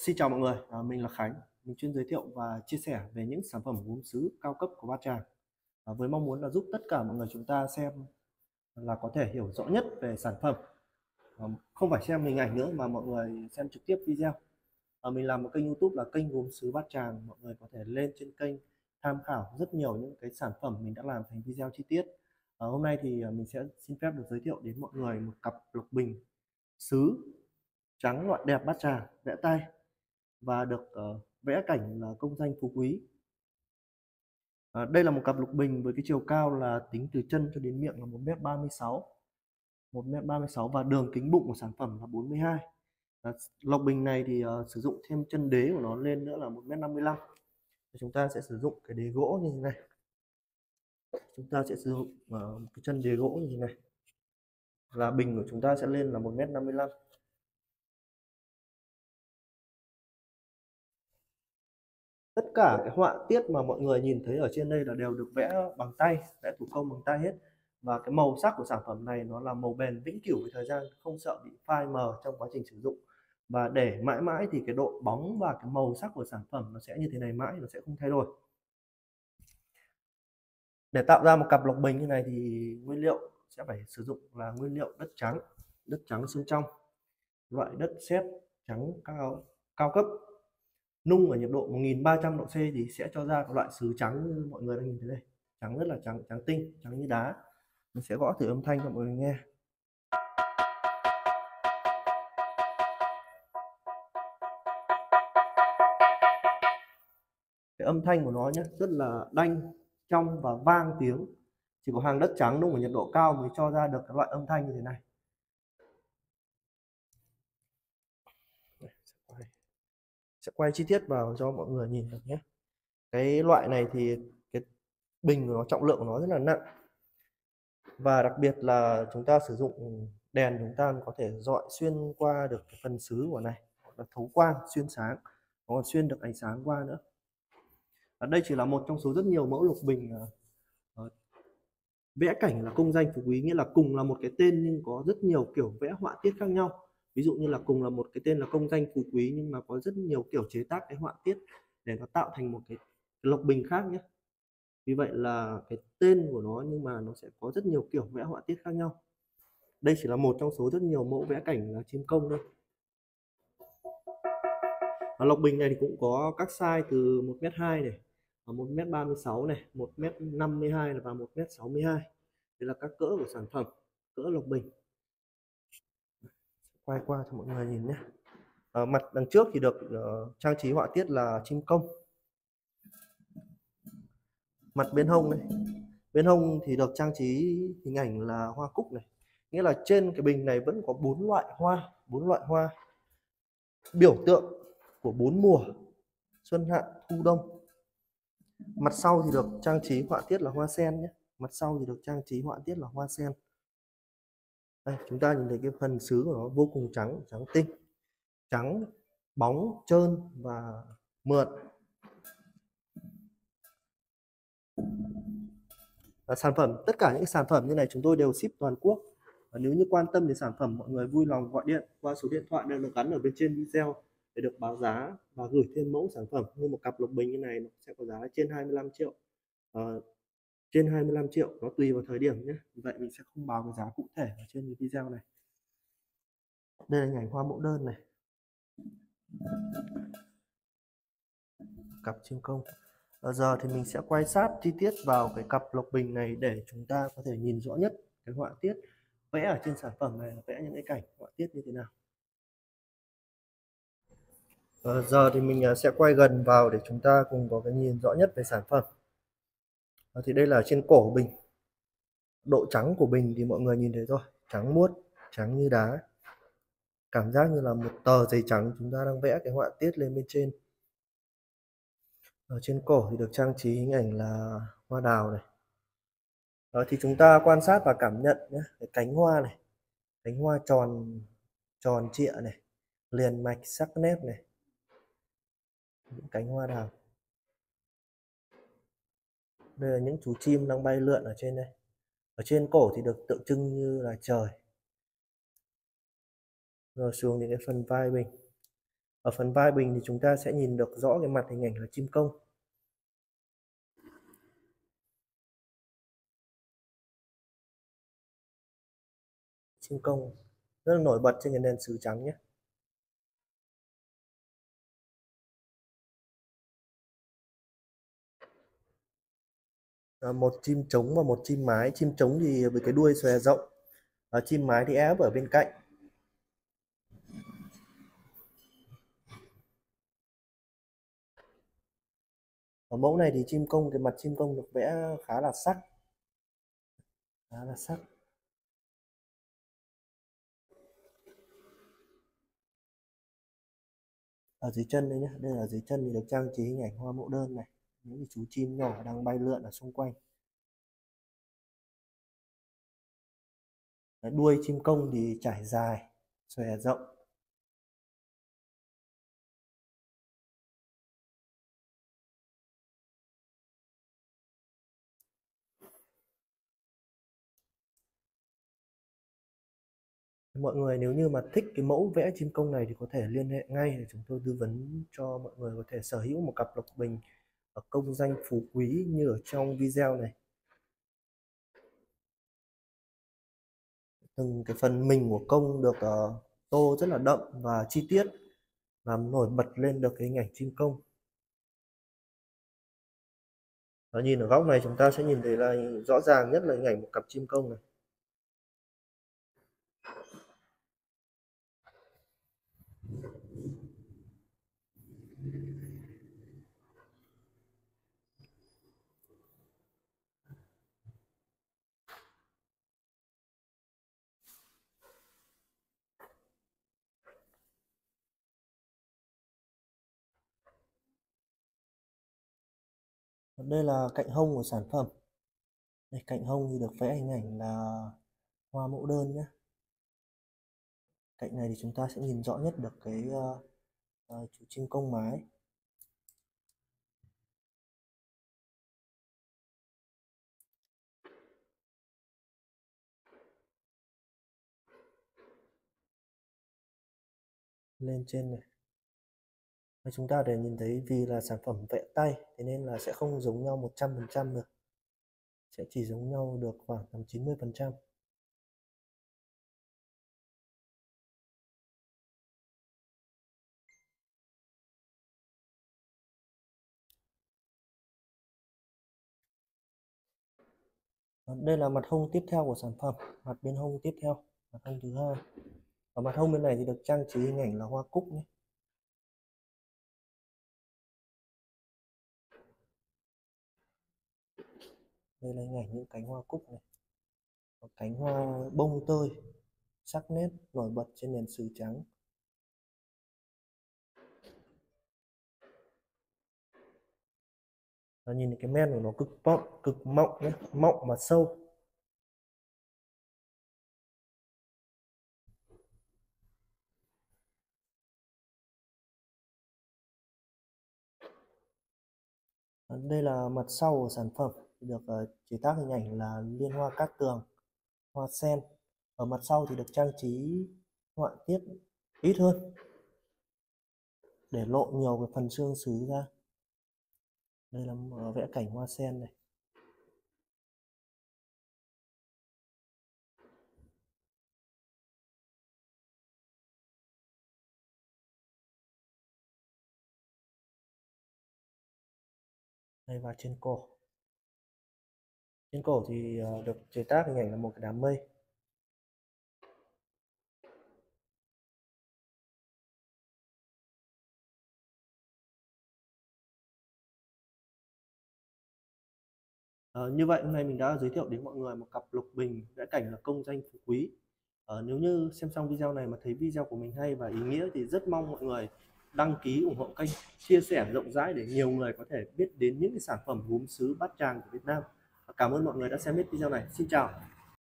Xin chào mọi người, à, mình là Khánh. Mình chuyên giới thiệu và chia sẻ về những sản phẩm gốm sứ cao cấp của Bát Tràng. À, với mong muốn là giúp tất cả mọi người chúng ta xem là có thể hiểu rõ nhất về sản phẩm. À, không phải xem hình ảnh nữa mà mọi người xem trực tiếp video. À, mình làm một kênh YouTube là kênh gốm sứ Bát Tràng. Mọi người có thể lên trên kênh tham khảo rất nhiều những cái sản phẩm mình đã làm thành video chi tiết. À, hôm nay thì à, mình sẽ xin phép được giới thiệu đến mọi người một cặp lục bình sứ trắng loại đẹp Bát Tràng vẽ tay và được uh, vẽ cảnh là công danh phú quý. À, đây là một cặp lục bình với cái chiều cao là tính từ chân cho đến miệng là 1m36 1m36 và đường kính bụng của sản phẩm là 42 à, lọc bình này thì uh, sử dụng thêm chân đế của nó lên nữa là 1m55 chúng ta sẽ sử dụng cái đế gỗ như thế này. Chúng ta sẽ sử dụng uh, cái chân đế gỗ như thế này. Là bình của chúng ta sẽ lên là 1m55 tất cả cái họa tiết mà mọi người nhìn thấy ở trên đây là đều được vẽ bằng tay, vẽ thủ công bằng tay hết. Và cái màu sắc của sản phẩm này nó là màu bền vĩnh cửu với thời gian, không sợ bị phai mờ trong quá trình sử dụng. Và để mãi mãi thì cái độ bóng và cái màu sắc của sản phẩm nó sẽ như thế này mãi, nó sẽ không thay đổi. Để tạo ra một cặp lọc bình như này thì nguyên liệu sẽ phải sử dụng là nguyên liệu đất trắng đất trắng xương trong. Loại đất sét trắng cao cao cấp nung ở nhiệt độ 1300 độ C thì sẽ cho ra loại sứ trắng như mọi người đang nhìn thấy đây. Trắng rất là trắng trắng tinh, trắng như đá. Mình sẽ gõ thử âm thanh cho mọi người nghe. Cái âm thanh của nó nhé rất là đanh, trong và vang tiếng. Chỉ có hàng đất trắng nung ở nhiệt độ cao mới cho ra được cái loại âm thanh như thế này. Sẽ quay chi tiết vào cho mọi người nhìn được nhé. Cái loại này thì cái bình của nó trọng lượng của nó rất là nặng. Và đặc biệt là chúng ta sử dụng đèn chúng ta có thể dọi xuyên qua được cái phần xứ của này hoặc là thấu quang xuyên sáng còn xuyên được ánh sáng qua nữa. Và đây chỉ là một trong số rất nhiều mẫu lục bình uh, vẽ cảnh là công danh phú quý nghĩa là cùng là một cái tên nhưng có rất nhiều kiểu vẽ họa tiết khác nhau ví dụ như là cùng là một cái tên là công danh phú quý, nhưng mà có rất nhiều kiểu chế tác cái họa tiết để nó tạo thành một cái lộc bình khác nhé vì vậy là cái tên của nó nhưng mà nó sẽ có rất nhiều kiểu vẽ họa tiết khác nhau. Đây chỉ là một trong số rất nhiều mẫu vẽ cảnh là chim công thôi. Và lộc bình này thì cũng có các size từ 1m2 này 1m36 này 1m52 và 1m62 đây là các cỡ của sản phẩm, cỡ lộc bình quay qua cho mọi người nhìn nhé. À, mặt đằng trước thì được uh, trang trí họa tiết là chim công. Mặt bên hông này bên hông thì được trang trí hình ảnh là hoa cúc này. Nghĩa là trên cái bình này vẫn có bốn loại hoa bốn loại hoa biểu tượng của bốn mùa xuân hạ thu đông. Mặt sau thì được trang trí họa tiết là hoa sen nhé. Mặt sau thì được trang trí họa tiết là hoa sen đây chúng ta nhìn thấy cái phần sứ của nó vô cùng trắng trắng tinh trắng bóng trơn và mượt. Và sản phẩm tất cả những sản phẩm như này chúng tôi đều ship toàn quốc. Và nếu như quan tâm đến sản phẩm mọi người vui lòng gọi điện qua số điện thoại đang được gắn ở bên trên video để được báo giá và gửi thêm mẫu sản phẩm. Như một cặp lục bình như này nó sẽ có giá trên 25 triệu. À, trên 25 triệu, nó tùy vào thời điểm nhé vậy mình sẽ không báo cái giá cụ thể ở trên cái video này. Đây là hình ảnh hoa mẫu đơn này. Cặp chim công. Ở giờ thì mình sẽ quay sát chi tiết vào cái cặp lộc bình này để chúng ta có thể nhìn rõ nhất cái họa tiết. Vẽ ở trên sản phẩm này vẽ những cái cảnh họa tiết như thế nào. Ở giờ thì mình ờ, sẽ quay gần vào để chúng ta cùng có cái nhìn rõ nhất về sản phẩm. Ờ, thì đây là trên cổ bình độ trắng của bình thì mọi người nhìn thấy rồi trắng muốt, trắng như đá. Cảm giác như là một tờ giấy trắng. Chúng ta đang vẽ cái họa tiết lên bên trên. Ở trên cổ thì được trang trí hình ảnh là hoa đào này. Đó, thì chúng ta quan sát và cảm nhận nhé, cái cánh hoa này. Cánh hoa tròn tròn trịa này. Liền mạch, sắc nét này. Những cánh hoa đào đây là những chú chim đang bay lượn ở trên đây. Ở trên cổ thì được tượng trưng như là trời. Rồi xuống những cái phần vai bình. ở phần vai bình thì chúng ta sẽ nhìn được rõ cái mặt hình ảnh là chim công. Chim công rất là nổi bật trên cái nền sứ trắng nhé. À, một chim trống và một chim mái. Chim trống thì với cái đuôi xòe rộng. Và chim mái thì ép ở bên cạnh. Ở mẫu này thì chim công cái mặt chim công được vẽ khá là sắc. Khá là sắc. Ở dưới chân đây nhé đây là dưới chân thì được trang trí hình ảnh hoa mẫu đơn này những chú chim nhỏ đang bay lượn ở xung quanh. Đuôi chim công thì trải dài, xòe rộng. Mọi người nếu như mà thích cái mẫu vẽ chim công này thì có thể liên hệ ngay để chúng tôi tư vấn cho mọi người có thể sở hữu một cặp lộc bình công danh phú quý như ở trong video này. Từng cái phần mình của công được uh, tô rất là đậm và chi tiết làm nổi bật lên được cái hình ảnh chim công. Đó, nhìn ở góc này chúng ta sẽ nhìn thấy là rõ ràng nhất là hình ảnh một cặp chim công này. Đây là cạnh hông của sản phẩm. Đây cạnh hông thì được vẽ hình ảnh là hoa mẫu đơn nhé cạnh này thì chúng ta sẽ nhìn rõ nhất được cái uh, uh, chú chim công mái. Lên trên này và chúng ta để nhìn thấy vì là sản phẩm vẽ tay, thế nên là sẽ không giống nhau 100% được. Sẽ chỉ giống nhau được khoảng tầm 90% đây là mặt hông tiếp theo của sản phẩm, mặt bên hông tiếp theo, mặt hông thứ hai. Ở mặt hông bên này thì được trang trí hình ảnh là hoa cúc nhé. Đây là hình ảnh những cánh hoa cúc này. Có cánh hoa bông tơi, sắc nét nổi bật trên nền sứ trắng. Và nhìn cái men của nó cực mọng cực mọng nhé mọng mà sâu. Đây là mặt sau của sản phẩm được uh, chế tác hình ảnh là liên hoa cát tường hoa sen. Ở mặt sau thì được trang trí họa tiết ít hơn. Để lộ nhiều cái phần xương xứ ra. Đây là ờ, vẽ cảnh hoa sen này. Đây và trên cổ trên cổ thì ờ, được chế tác hình ảnh là một cái đám mây. À, như vậy hôm nay mình đã giới thiệu đến mọi người một cặp lục bình vẽ cảnh là công danh phú quý. À, nếu như xem xong video này mà thấy video của mình hay và ý nghĩa thì rất mong mọi người đăng ký ủng hộ kênh chia sẻ rộng rãi để nhiều người có thể biết đến những cái sản phẩm gốm sứ bát tràng của Việt Nam cảm ơn mọi người đã xem hết video này. Xin chào.